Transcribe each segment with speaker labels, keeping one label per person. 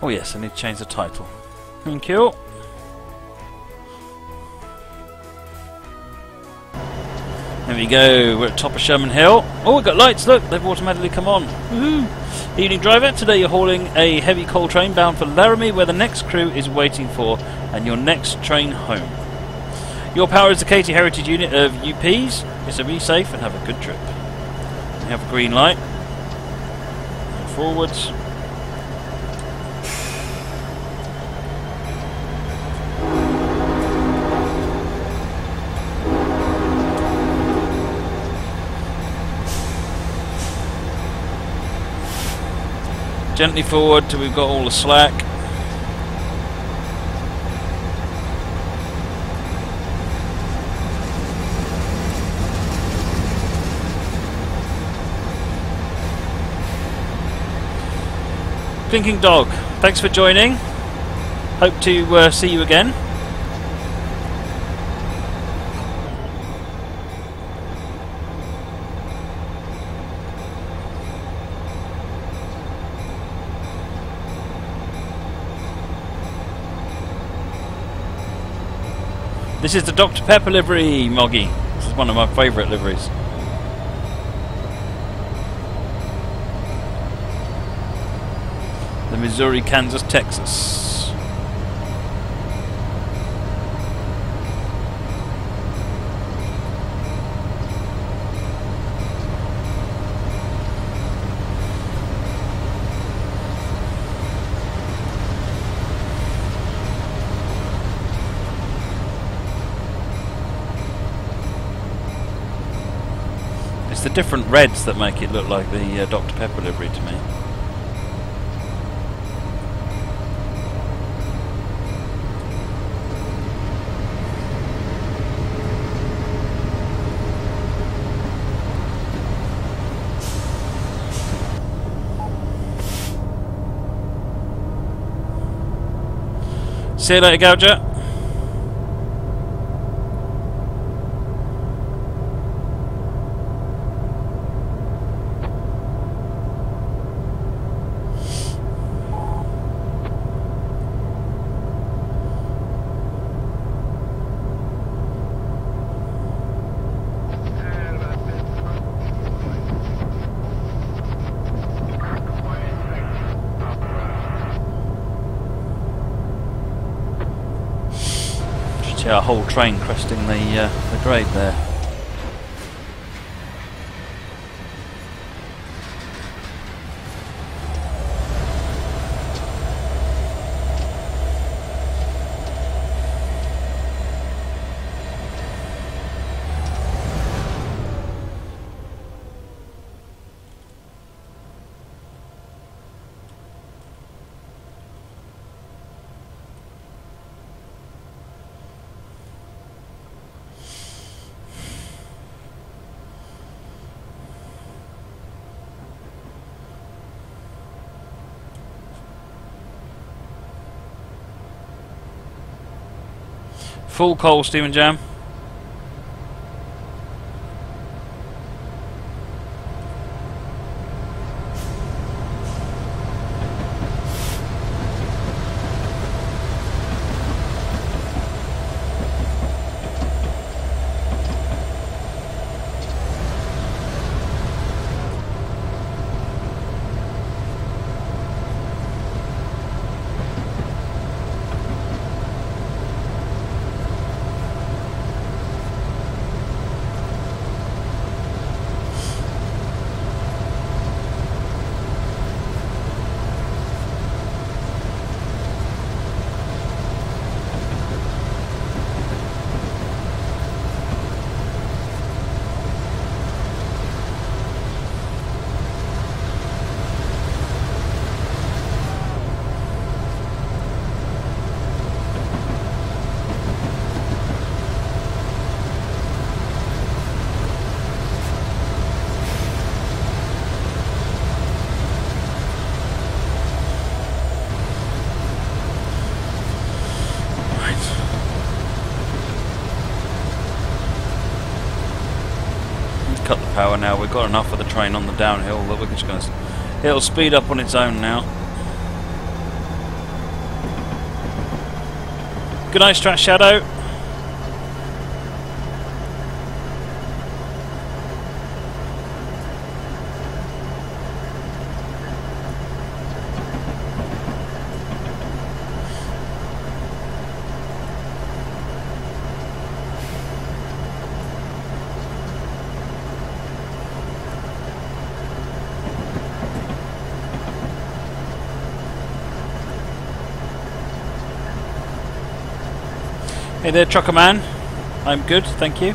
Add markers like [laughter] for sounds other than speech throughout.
Speaker 1: Oh yes, I need to change the title. Thank you. There we go, we're at top of Sherman Hill. Oh, we've got lights, look, they've automatically come on. Woohoo! Evening driver, today you're hauling a heavy coal train bound for Laramie where the next crew is waiting for and your next train home. Your power is the Katy Heritage unit of UPs, so be safe and have a good trip. We have a green light. Forwards. Gently forward till we've got all the slack. Blinking Dog, thanks for joining. Hope to uh, see you again. This is the Dr. Pepper livery, Moggy. This is one of my favourite liveries. The Missouri, Kansas, Texas. Different reds that make it look like the uh, Dr. Pepper livery to me. See you later, Gouger. See whole train cresting the uh, the grade there. Full coal, Stephen Jam. power now. We've got enough of the train on the downhill that we're just going to... It'll speed up on its own now. Good night, Strat Shadow. Hey there, Trucker Man. I'm good, thank you.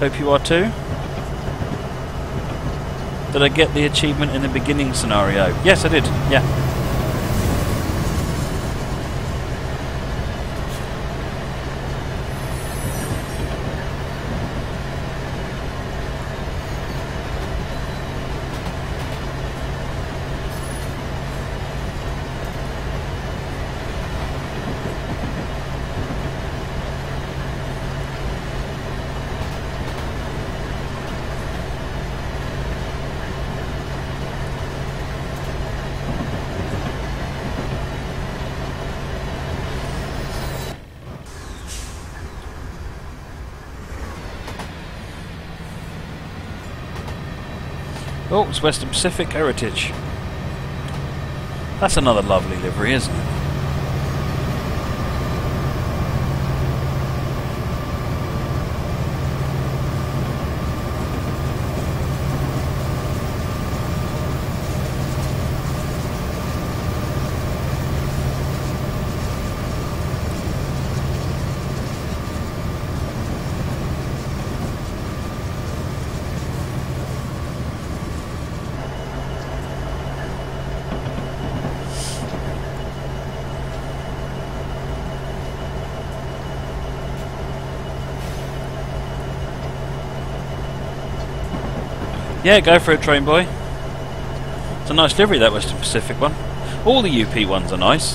Speaker 1: Hope you are too. Did I get the achievement in the beginning scenario? Yes, I did. Yeah. Western Pacific Heritage. That's another lovely livery, isn't it? Yeah, go for it, train boy. It's a nice livery, that Western Pacific one. All the UP ones are nice.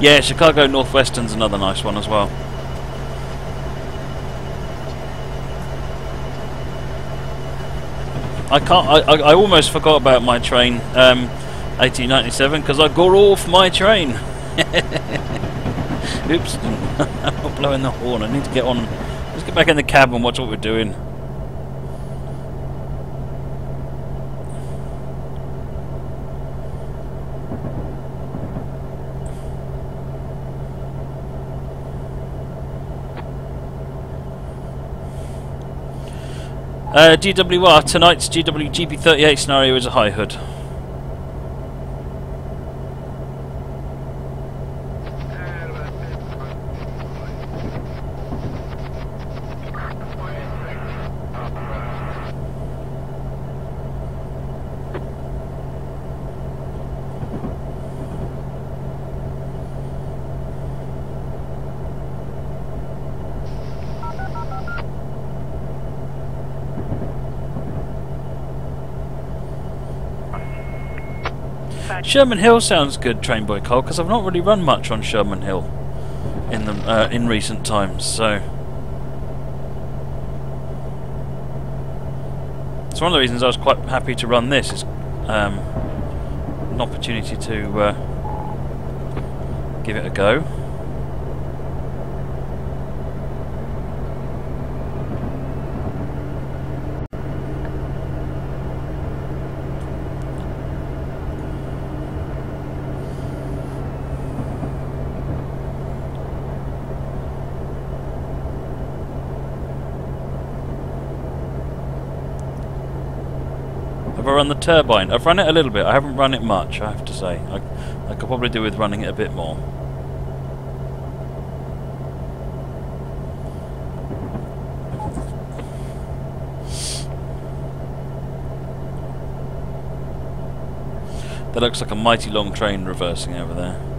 Speaker 1: Yeah, Chicago Northwestern's another nice one as well. I can't. I, I, almost forgot about my train, um, 1897, because I got off my train. [laughs] Oops. Blowing the horn. I need to get on. Let's get back in the cab and watch what we're doing. Uh, GWR, tonight's GW GP38 scenario is a high hood. Sherman Hill sounds good, Train Boy Cole, because I've not really run much on Sherman Hill in the uh, in recent times. So it's one of the reasons I was quite happy to run this. Is um, an opportunity to uh, give it a go. Run the turbine? I've run it a little bit. I haven't run it much, I have to say. I, I could probably do with running it a bit more. That looks like a mighty long train reversing over there.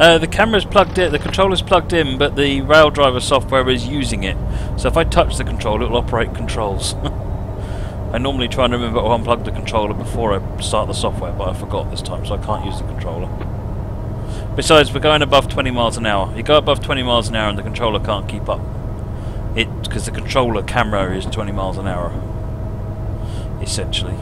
Speaker 1: Uh, the camera's plugged in, the controller's plugged in, but the rail driver software is using it. So if I touch the controller, it will operate controls. [laughs] I normally try and remember to unplug the controller before I start the software, but I forgot this time, so I can't use the controller. Besides, we're going above 20 miles an hour. You go above 20 miles an hour and the controller can't keep up. It because the controller camera is 20 miles an hour, essentially.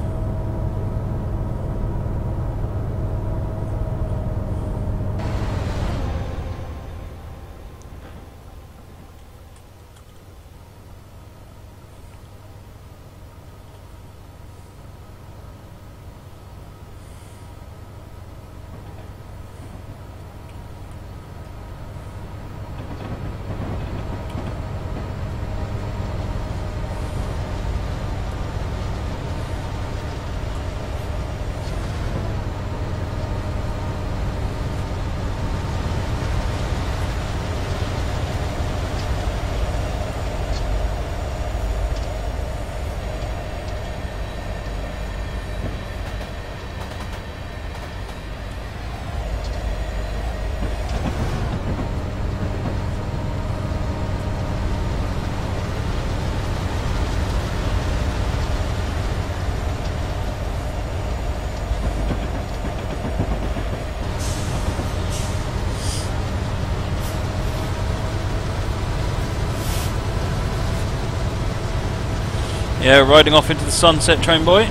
Speaker 1: Yeah, riding off into the sunset, train boy.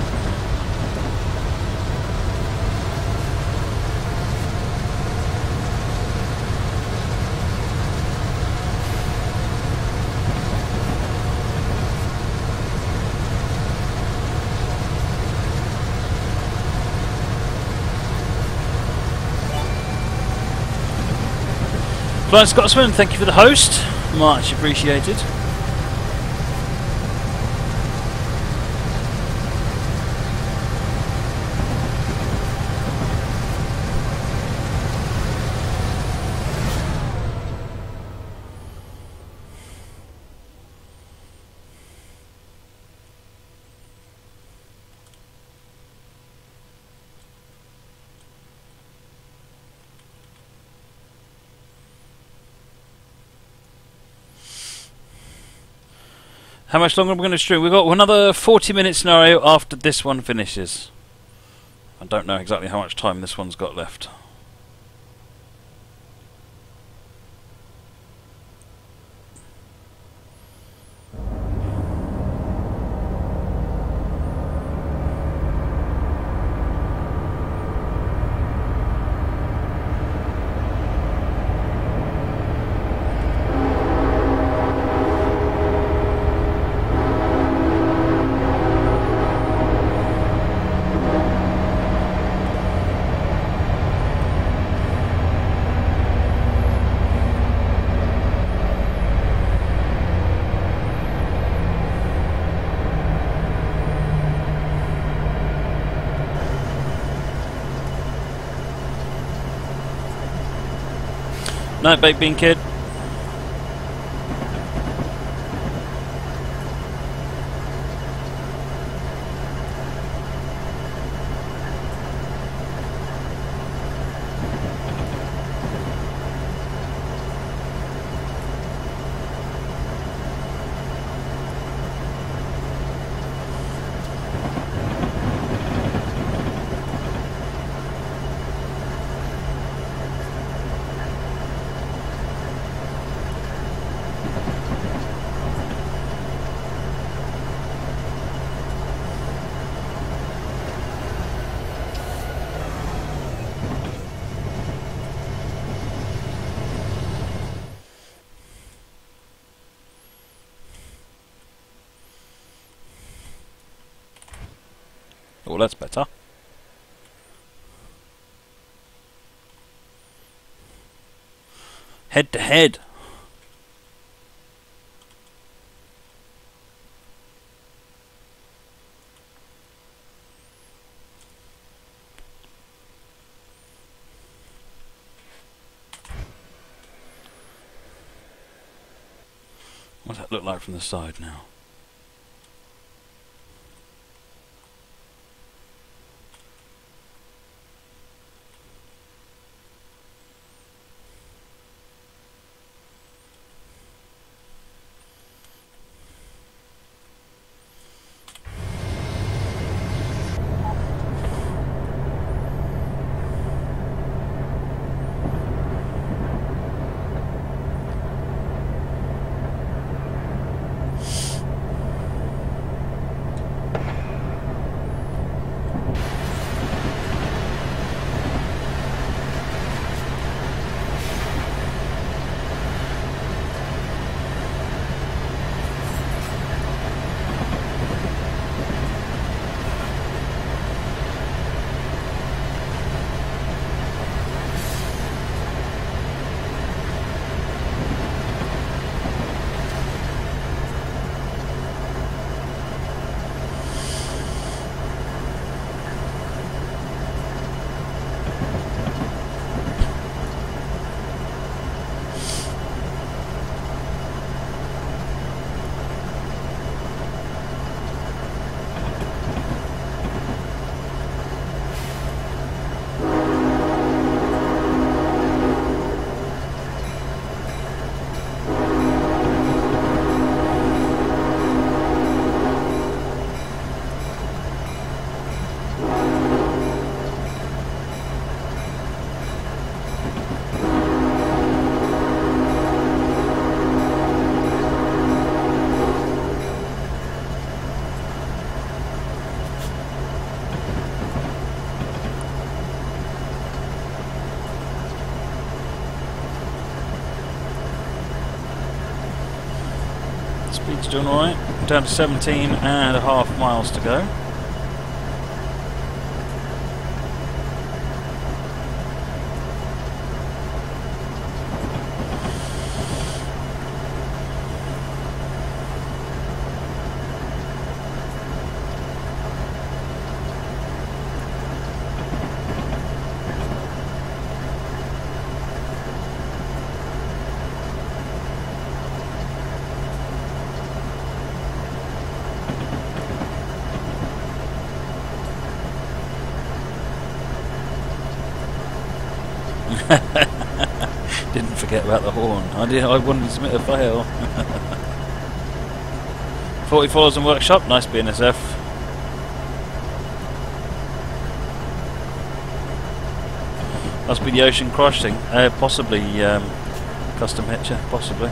Speaker 1: Flying Scotsman, thank you for the host. Much appreciated. How much longer are we going to stream? We've got another 40 minute scenario after this one finishes. I don't know exactly how much time this one's got left. Night, Baked Bean Kid. Oh, that's better. Head to head. What does that look like from the side now? Doing alright. Down to 17 and a half miles to go. Didn't forget about the horn. I did. I wanted to submit a fail. [laughs] 44 and workshop. Nice BNSF. Must be the ocean crossing. Uh, possibly um, custom hitcher. Possibly.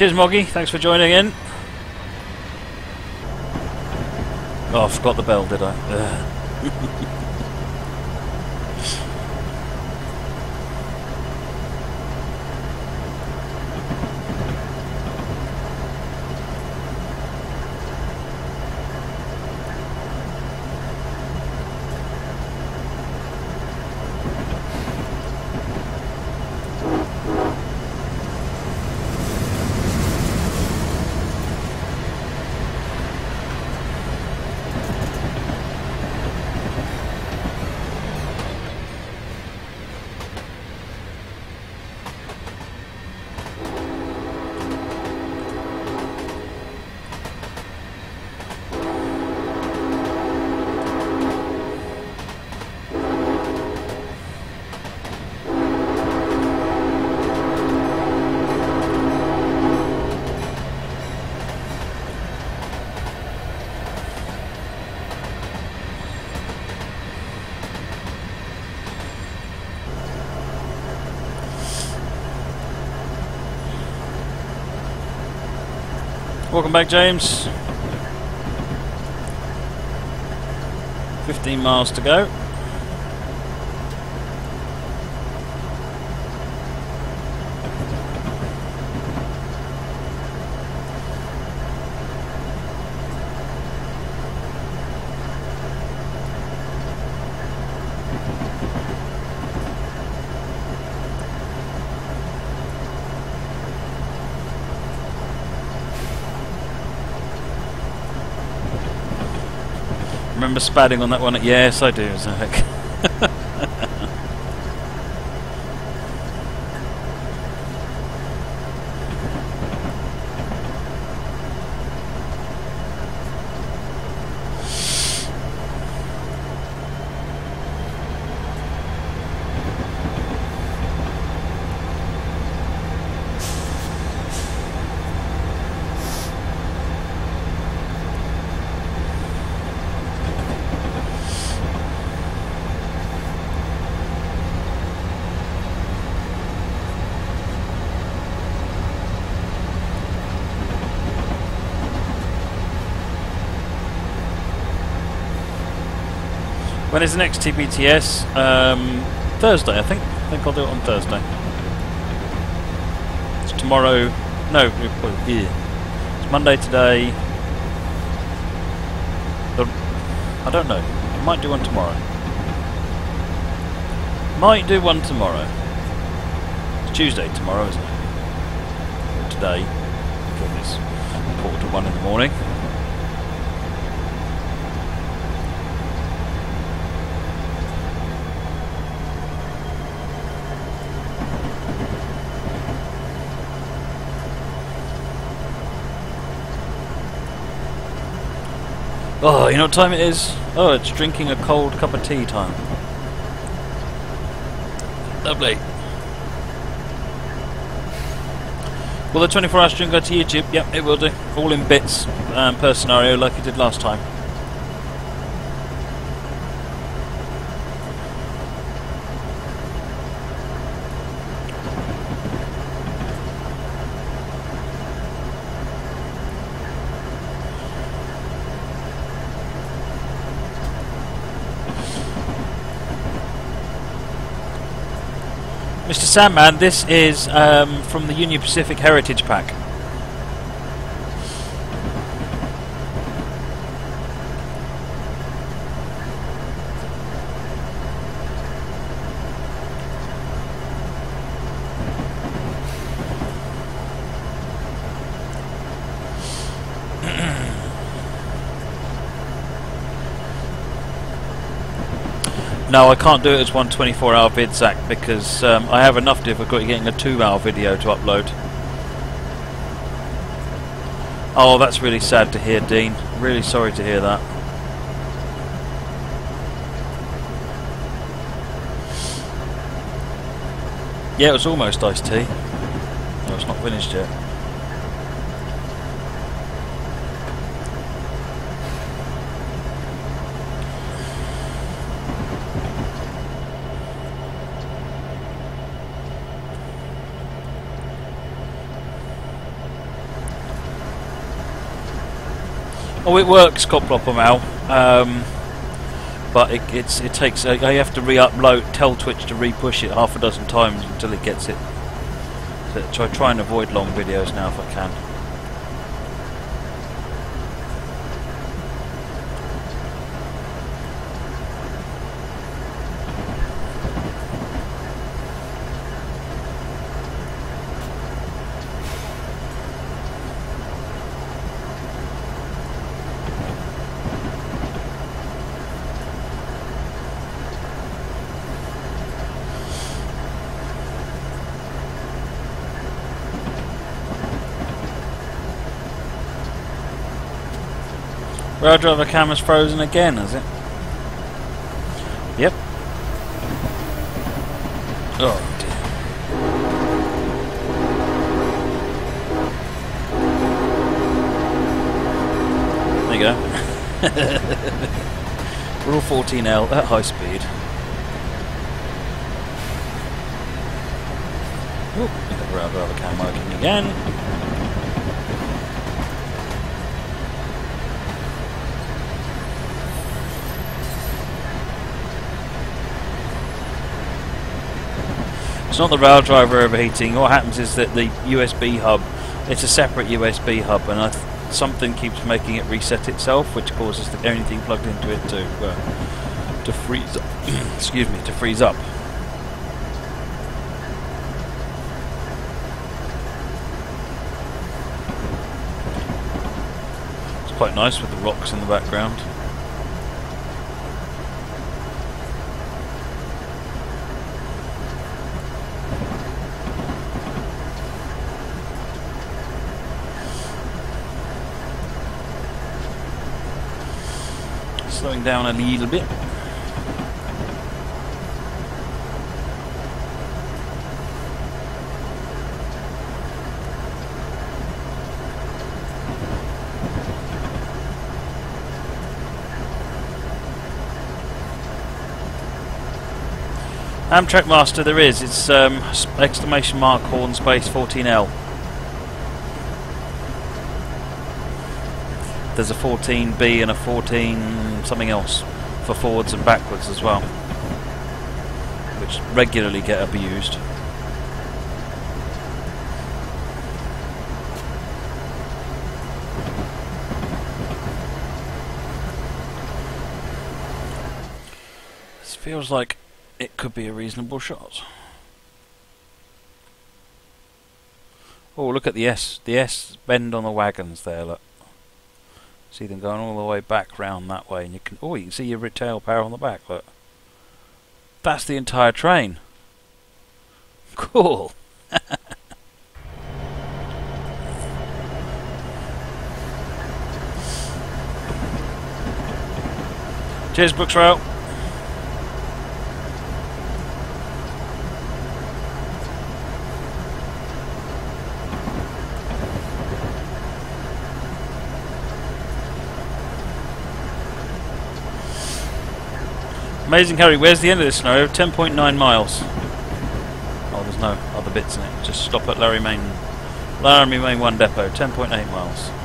Speaker 1: Cheers, Moggy. Thanks for joining in. Oh, I forgot the bell, did I? [laughs] Welcome back, James. 15 miles to go. Remember spadding on that one? Yes, I do, Zach. [laughs] When is the next TBTS? Um, Thursday, I think. I think I'll do it on Thursday. It's tomorrow. No. It's Monday today. I don't know. I might do one tomorrow. Might do one tomorrow. It's Tuesday tomorrow, isn't it? Today. it's quarter to one in the morning. Oh, you know what time it is? Oh, it's drinking a cold cup of tea time. Lovely. Will the 24 hour stream go to YouTube? Yep, it will do. All in bits um, per scenario, like it did last time. Mr. Sandman, this is um, from the Union Pacific Heritage Pack. No, I can't do it as one 24 hour vid, Zach, because um, I have enough difficulty getting a 2 hour video to upload. Oh, that's really sad to hear, Dean. Really sorry to hear that. Yeah, it was almost iced tea. No, it's not finished yet. Oh, it works, Coplopper Mal. Um, but it, it's it takes. Uh, I have to re-upload, tell Twitch to re-push it half a dozen times until it gets it. So I try and avoid long videos now if I can. Rail driver camera's frozen again, is it? Yep. Oh dear. There you go. We're all 14L at high speed. Oop, rail driver cam working again. Not the rail driver overheating. What happens is that the USB hub, it's a separate USB hub, and something keeps making it reset itself, which causes the, anything plugged into it to uh, to freeze. [clears throat] excuse me, to freeze up. It's quite nice with the rocks in the background. Down a little bit. Amtrak Master, there is. It's um, exclamation mark horn space 14L. There's a 14B and a 14 something else for forwards and backwards as well, which regularly get abused. This feels like it could be a reasonable shot. Oh, look at the S, the S bend on the wagons there. Look, see them going all the way back round that way, and you can. Oh, you can see your tail power on the back. Look, that's the entire train. Cool. [laughs] Cheers, Brooks Rail. Amazing Harry, where's the end of this scenario? 10.9 miles. Oh, there's no other bits in it. Just stop at Larry Main, Laramie Main 1 depot, 10.8 miles.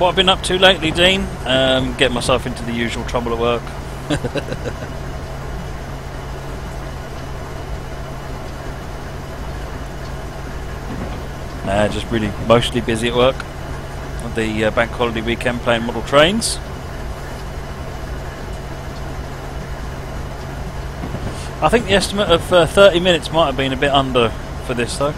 Speaker 1: What I've been up to lately, Dean? Um, get myself into the usual trouble at work. [laughs] uh, just really mostly busy at work. The uh, bank holiday weekend playing model trains. I think the estimate of uh, 30 minutes might have been a bit under for this though.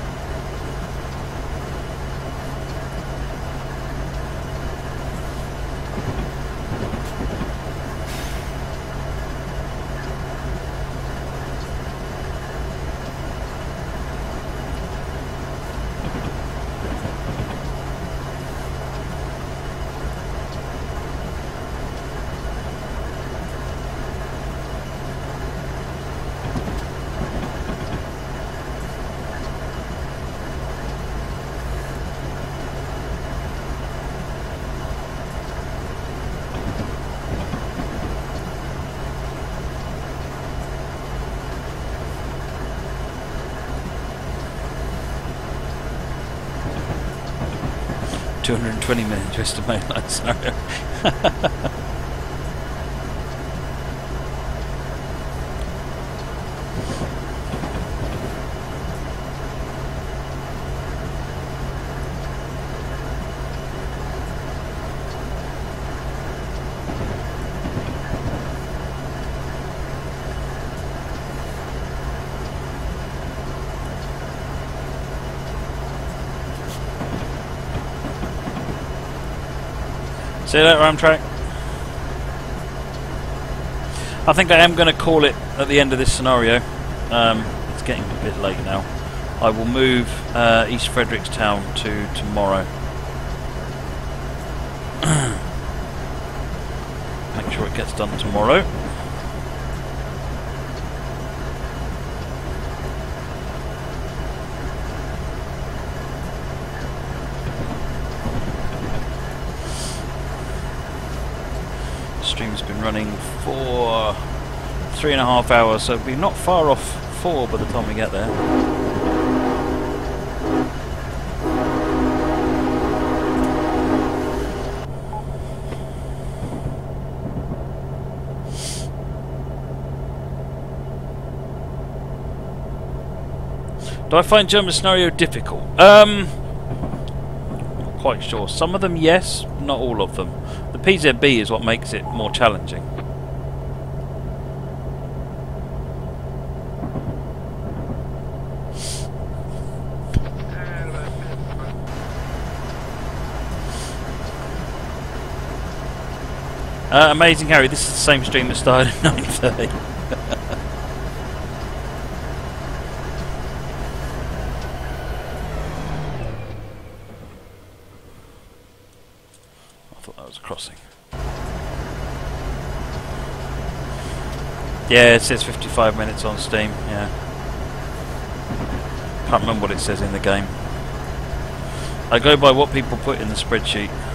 Speaker 1: Two hundred and twenty minute twist of mainline scenario. [laughs] See you later, Amtrak. I think I am going to call it at the end of this scenario. Um, it's getting a bit late now. I will move uh, East Frederickstown to tomorrow. [clears throat] Make sure it gets done tomorrow. stream's been running for three and a half hours, so we're not far off four by the time we get there. Do I find German scenario difficult? Um, quite sure. Some of them, yes, not all of them. The PZB is what makes it more challenging. Uh, amazing Harry, this is the same stream that started at [laughs] 9.30. crossing. Yeah, it says 55 minutes on Steam, yeah. Can't remember what it says in the game. I go by what people put in the spreadsheet.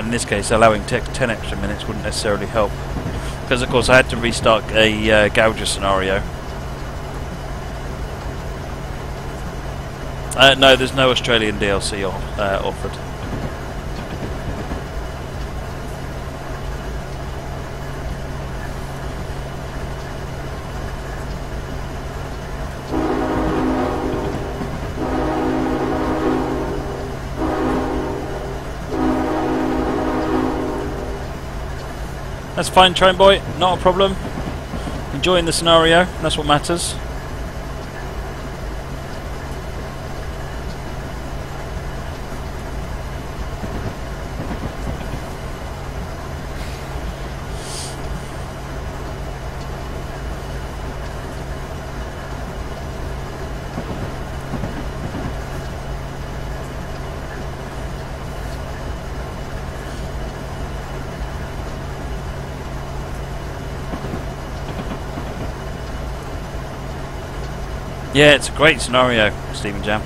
Speaker 1: And in this case, allowing 10 extra minutes wouldn't necessarily help. Because of course I had to restart a uh, Gauger scenario Uh, no, there's no Australian DLC uh, offered. That's fine, train boy. Not a problem. Enjoying the scenario. That's what matters. Yeah, it's a great scenario, Stephen Jam.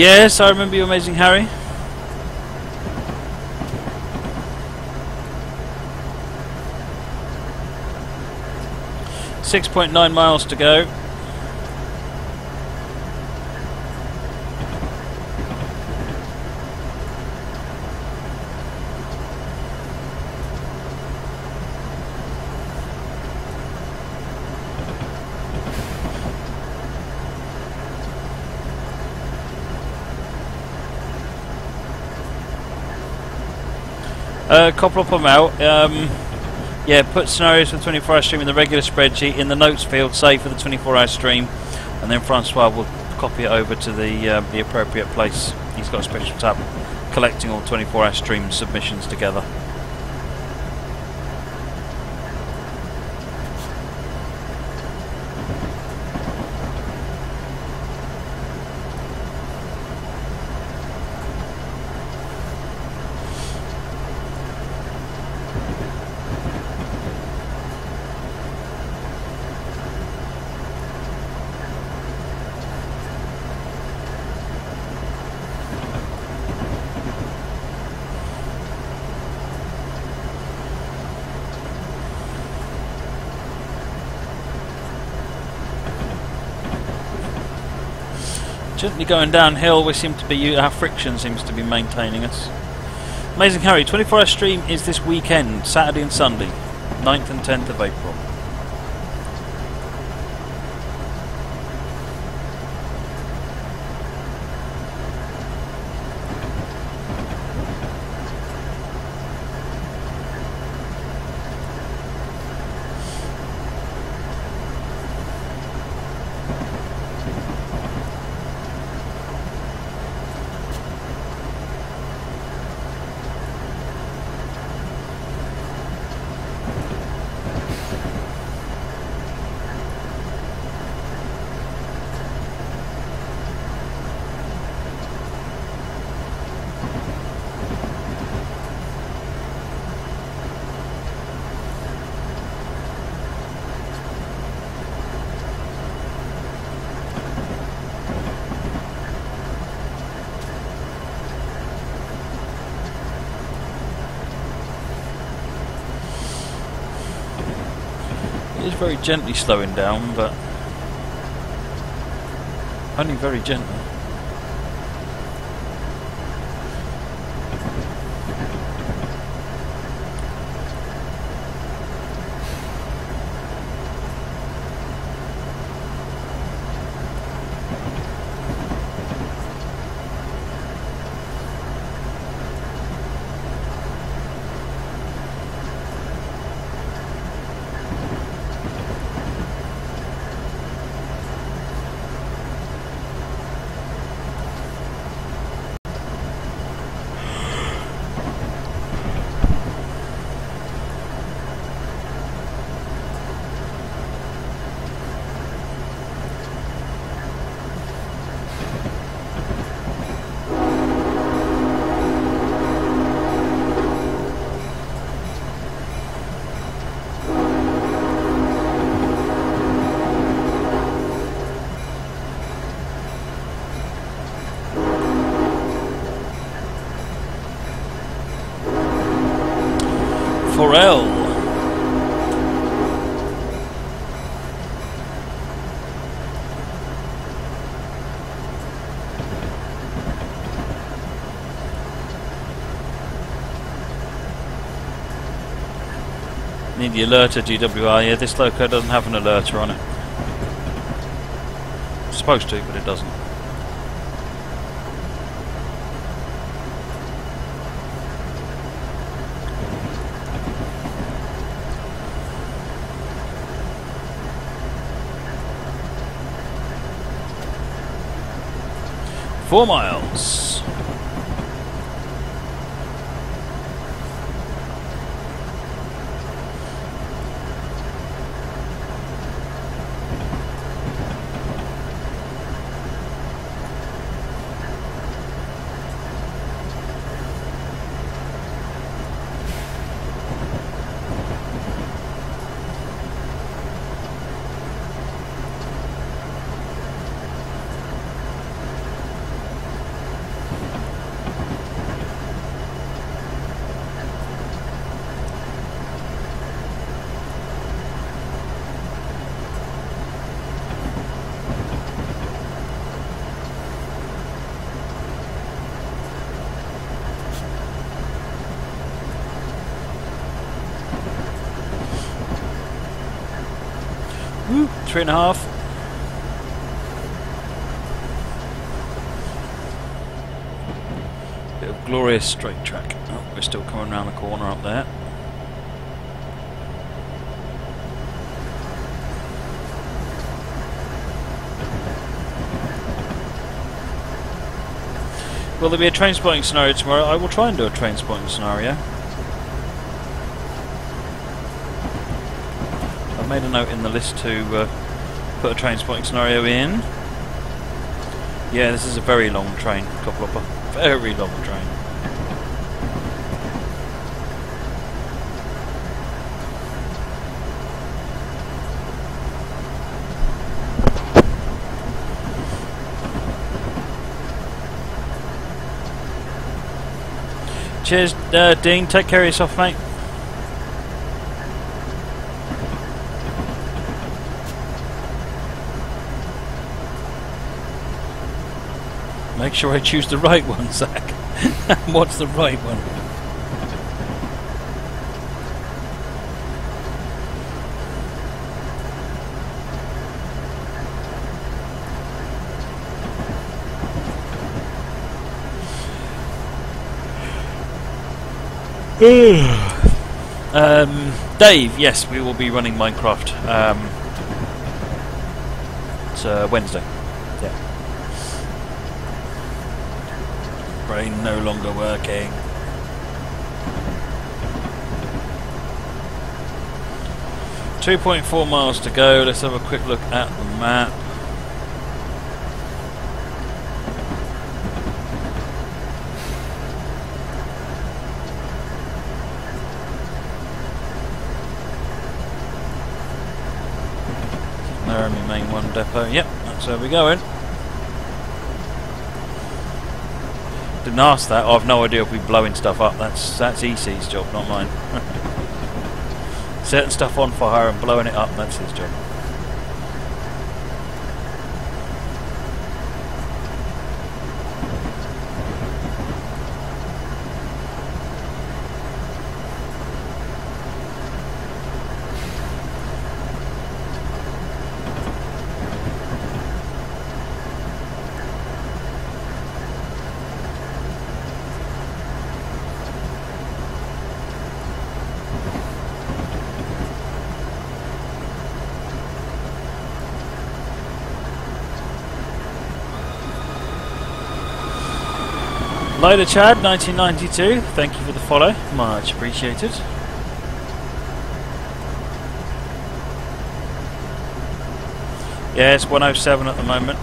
Speaker 1: Yes, I remember you, Amazing Harry. Six point nine miles to go. Uh, couple up them out. Um, yeah, put scenarios for the 24 hour stream in the regular spreadsheet in the notes field, say for the 24 hour stream, and then Francois will copy it over to the uh, the appropriate place. He's got a special tab collecting all 24 hour stream submissions together. Gently going downhill, we seem to be our friction seems to be maintaining us. Amazing Harry, 24 hour stream is this weekend, Saturday and Sunday, 9th and 10th of April. Very gently slowing down, but only very gently. The alerter GWR. Yeah, this loco doesn't have an alerter on it. It's supposed to, but it doesn't. Four miles. Three and a half. Bit of glorious straight track. Oh, we're still coming around the corner up there. Will there be a train spotting scenario tomorrow? I will try and do a train spotting scenario. Made a note in the list to uh, put a train spotting scenario in. Yeah, this is a very long train, of very long train. Cheers, uh, Dean. Take care of yourself, mate. Make sure I choose the right one, [laughs] Zach. What's the right one? [sighs] um, Dave, yes, we will be running Minecraft. Um, it's uh, Wednesday. Yeah. Brain no longer working. Two point four miles to go. Let's have a quick look at the map. Laramie main one depot. Yep, that's where we're going. Didn't ask that. I've no idea if we're blowing stuff up. That's that's EC's job, not mine. [laughs] Setting stuff on fire and blowing it up, that's his job. Loader Chad, 1992. Thank you for the follow. Much appreciated. Yeah, it's 107 at the moment.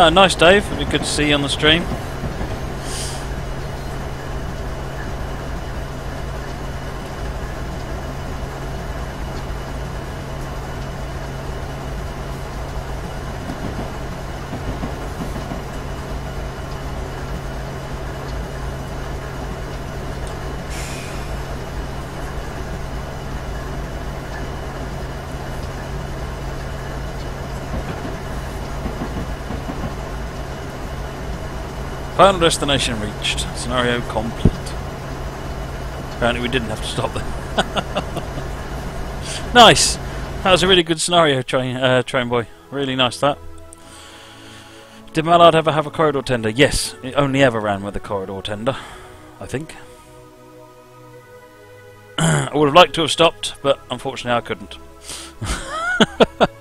Speaker 1: Ah, nice, Dave. Good to see you on the stream. Final destination reached. Scenario complete. Apparently we didn't have to stop there. [laughs] nice! That was a really good scenario, train, uh, train boy. Really nice that. Did Mallard ever have a corridor tender? Yes, it only ever ran with a corridor tender, I think. [clears throat] I would have liked to have stopped, but unfortunately I couldn't. [laughs]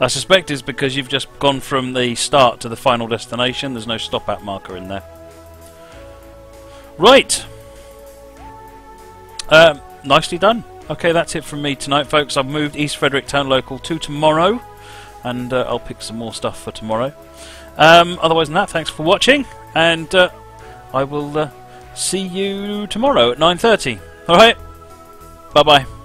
Speaker 1: I suspect it's because you've just gone from the start to the final destination. There's no stop at marker in there. Right. Um, nicely done. Okay, that's it from me tonight, folks. I've moved East Fredericktown Local to tomorrow, and uh, I'll pick some more stuff for tomorrow. Um, otherwise than that, thanks for watching, and uh, I will uh, see you tomorrow at 9.30. Alright? Bye-bye.